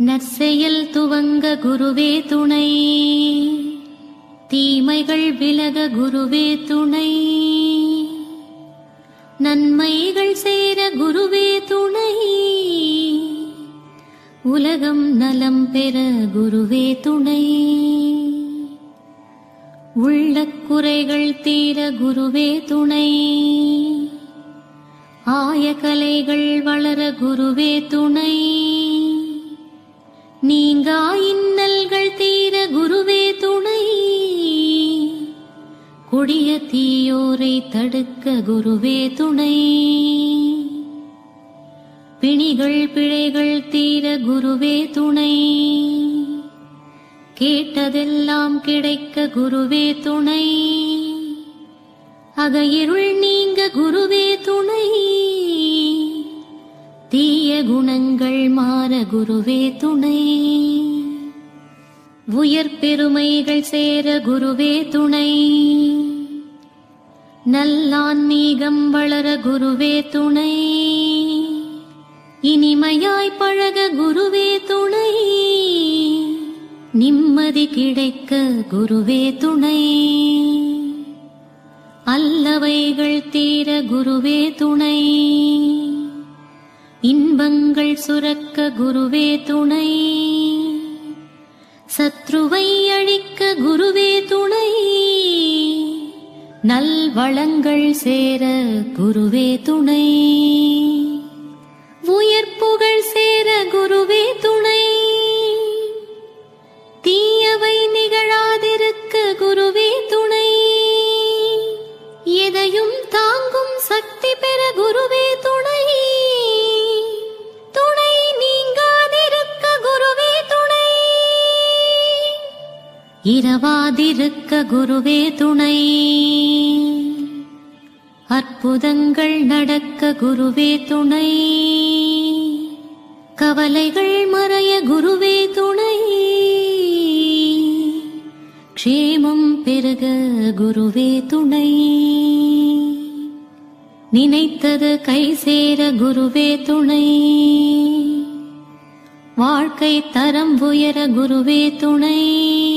நற்செயல் துவங்க குருவே துணை. தீமைகள் விலக குருவே துணை. நன்மைகள் சேர குருவே துணை. உலகம் நலம் பெற குருவே துணை. உள்ள குறைகள் தீர குருவே துணை. ஆய கலைகள் வளர குருவே துணை. நீங்கா இன்னல்கள் தீர குருவே துணை. கொடிய தீயோரை தடுக்க குருவே துணை. பிணிகள் பிழைகள் தீர குருவே துணை. கேட்டதெல்லாம் கிடைக்க குருவே துணை. அகையிருள் நீங்க குருவே குணங்கள் மாற குருவே துணை. உயர் பெருமைகள் சேர குருவே துணை. நல்லான்மீகம் வளர குருவே துணை. இனிமையாய் பழக குருவே துணை. நிம்மதி கிடைக்க குருவே துணை. அல்லவைகள் தீர குருவே துணை. இன்பங்கள் சுரக்க குருவே துணை. சத்ருவை அழிக்க குருவே துணை. நல்வளங்கள் சேர குருவே துணை. உயர்ப்புகள் சேர குருவே இரவாதிருக்க குருவே துணை. அற்புதங்கள் நடக்க குருவே துணை. கவலைகள் மறைய குருவே துணை. க்ஷேமம் பெருக குருவே துணை. நினைத்தது கை சேர குருவே துணை. வாழ்க்கை தரம் உயர குருவே துணை.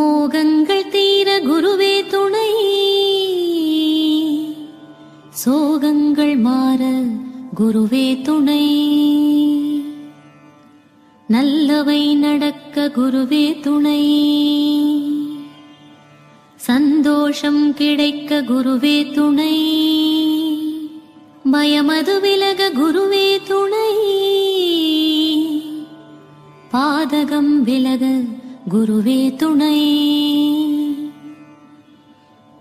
மோகங்கள் தீர குருவே துணை. சோகங்கள் மாற குருவே துணை. நல்லவை நடக்க குருவே துணை. சந்தோஷம் கிடைக்க குருவே துணை. பயமது விலக குருவே துணை. பாதகம் விலக குருவே துணை.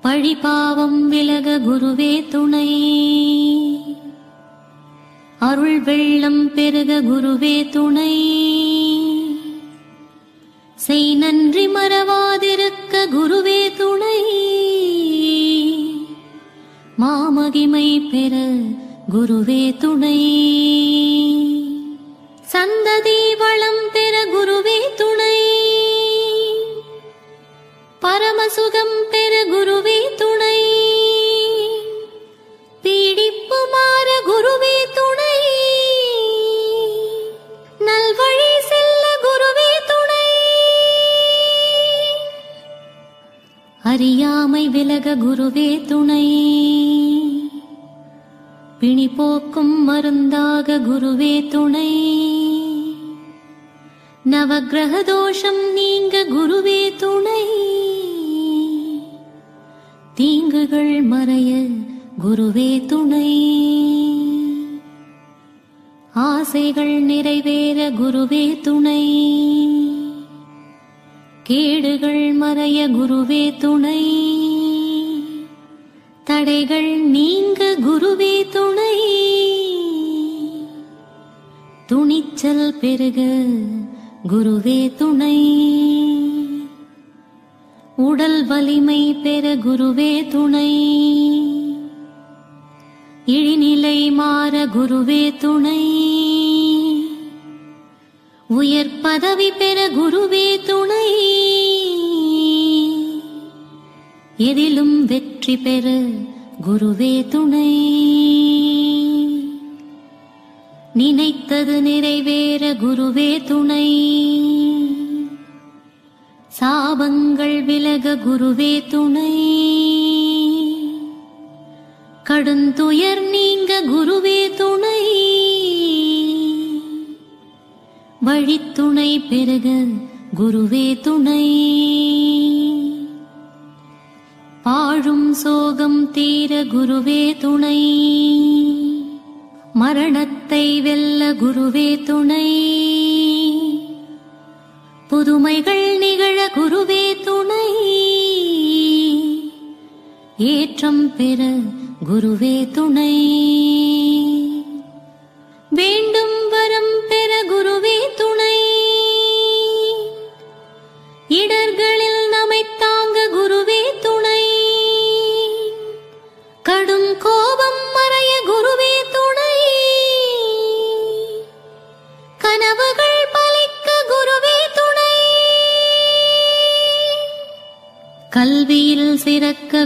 பழிபாவம் விலக குருவே துணை. அருள் வெள்ளம் பெருக குருவே துணை. செய் நன்றி மறவாதிருக்க குருவே துணை. மாமகிமை பெற குருவே துணை. சந்ததி வளம் பெற குருவே துணை. பரமசுகம் பெற குருவே துணை. பீடிப்பு மாற குருவே துணை. நல்வழி செல்ல குருவே துணை. அறியாமை விலக குருவே துணை. பிணி போக்கும் மருந்தாக குருவே துணை. நவகிரக தோஷம் நீங்க குருவே துணை. தீங்குகள் மறைய குருவே துணை. ஆசைகள் நிறைவேற குருவே துணை. கேடுகள் மறைய குருவே துணை. தடைகள் நீங்க குருவே துணை. துணிச்சல் பெருக குருவே துணை. உடல் வலிமை பெற குருவே துணை. இழிநிலை மாற குருவே துணை. உயர் பதவி பெற குருவே துணை. எதிலும் வெற்றி பெற குருவே துணை. நினைத்தது நிறைவேற குருவே துணை. சாபங்கள் விலக குருவே துணை. கடுந்துயர் நீங்க குருவே துணை. வழித்துணை பெருக குருவே துணை. பாழும் சோகம் தீர குருவே துணை. மரணத்தை வெல்ல குருவே துணை. புதுமைகள் நிகழ குருவே துணை. ஏற்றம் பெற குருவே துணை.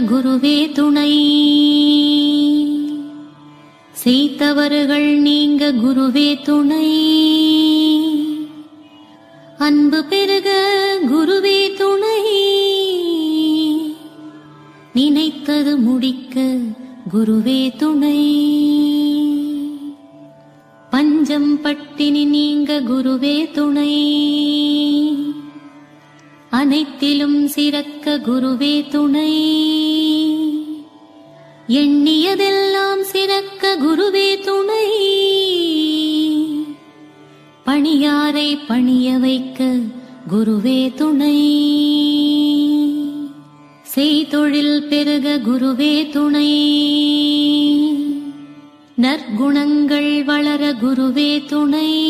குருவே துணை. செய்தவர்கள் நீங்க குருவே துணை. அன்பு பெருக குருவே துணை. நினைத்தது முடிக்க குருவே துணை. பஞ்சம் பட்டினி நீங்க குருவே துணை. அனைத்திலும் சிறக்க குருவே துணை. எண்ணியதெல்லாம் சிறக்க குருவே துணை. பணியாரை பணிய வைக்க குருவே துணை. செய்தொழில் பெருக குருவே துணை. நற்குணங்கள் வளர குருவே துணை.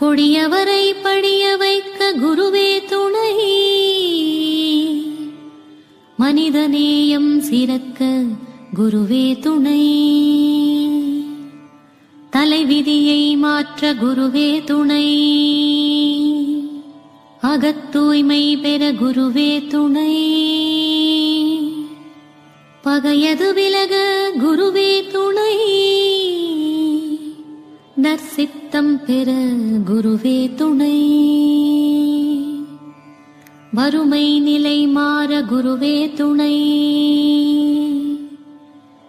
கொடியவரை படிய வைக்க குருவே துணை. மனிதநேயம் சிறக்க குருவே துணை. தலைவிதியை மாற்ற குருவே துணை. அகத்தூய்மை பெற குருவே துணை. பகையது விலக குருவே துணை. நற்சித்தம் பெற குருவே துணை. வறுமை நிலை மாற குருவே துணை.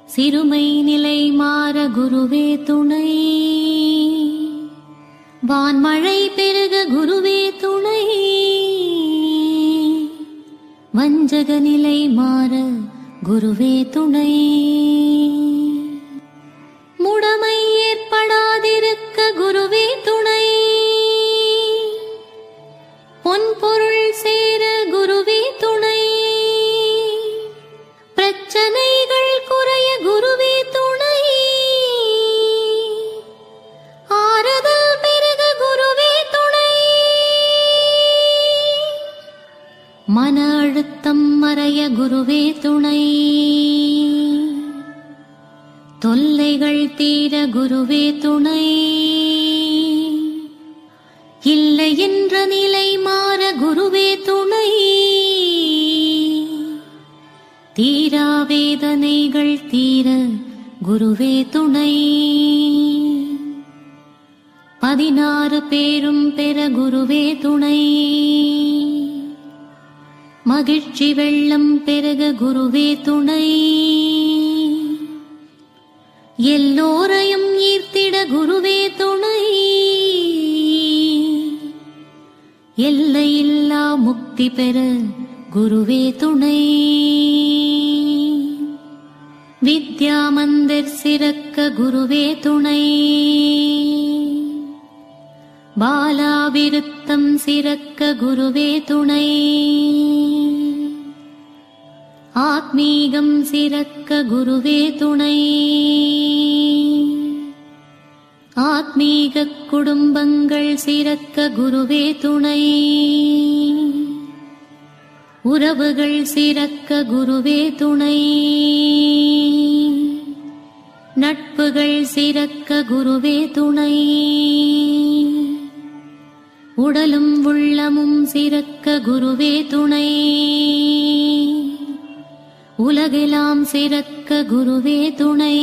சிறுமை நிலை மாற குருவே துணை. வான்மழை பெருக குருவே துணை. வஞ்சக நிலை மாற குருவே துணை. தொல்லைகள் தீர குருவே துணை. இல்லை என்ற நிலை மாற குருவே துணை. தீரா வேதனைகள் தீர குருவே துணை. பதினாறு பேரும் பெற குருவே துணை. மகிழ்ச்சி வெள்ளம் பெருக குருவே துணை. எல்லோரையும் ஈர்த்திட குருவே துணை. எல்லையில்லா முக்தி பெற குருவே துணை. வித்யா மந்திர் சிறக்க குருவே துணை. பாலாவிருத்தம் சிறக்க குருவே துணை. ஆத்மீகம் சிறக்க குருவே துணை. ஆத்மீக குடும்பங்கள் சிறக்க குருவே துணை. உறவுகள் சிறக்க குருவே துணை. நட்புகள் சிறக்க குருவே துணை. உடலும் உள்ளமும் சிறக்க குருவே துணை. உலகெல்லாம் சிறக்க குருவே துணை